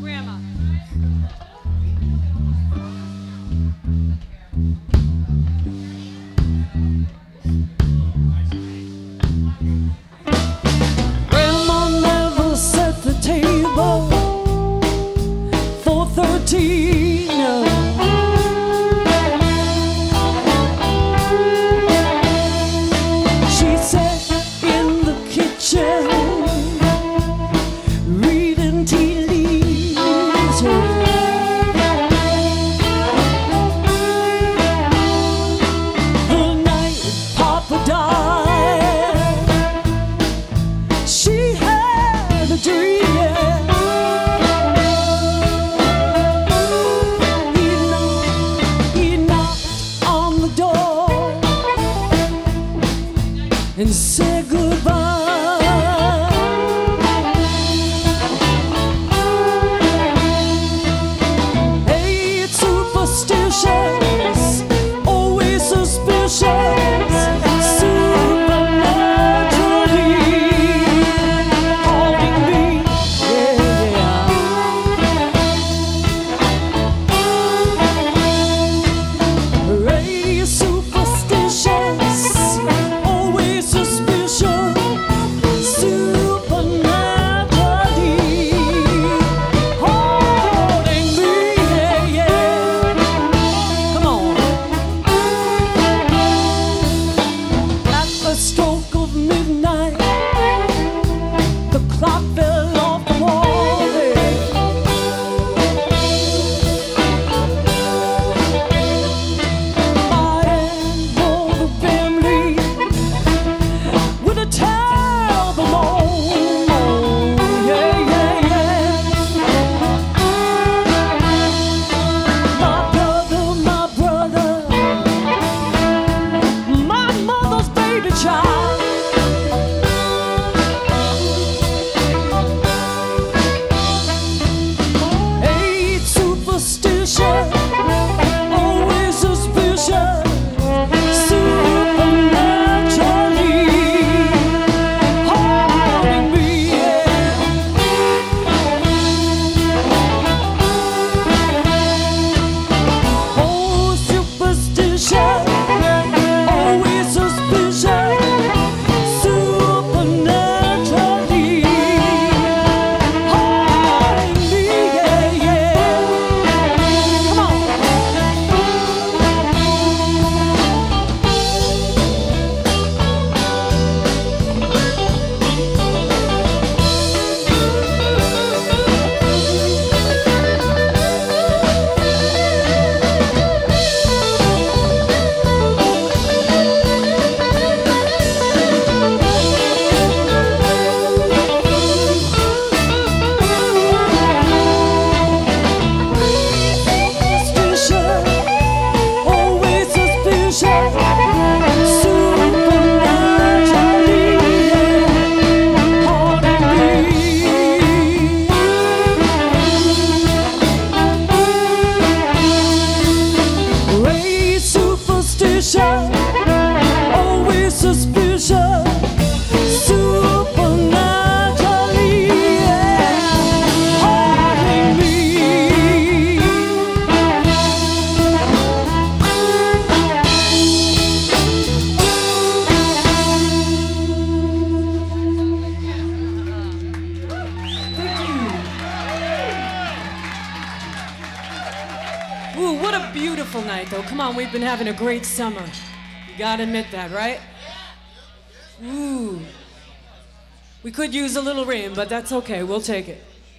Grandma. and say goodbye. thought filled. Ooh, what a beautiful night, though. Come on, we've been having a great summer. You gotta admit that, right? Ooh. We could use a little rain, but that's okay. We'll take it.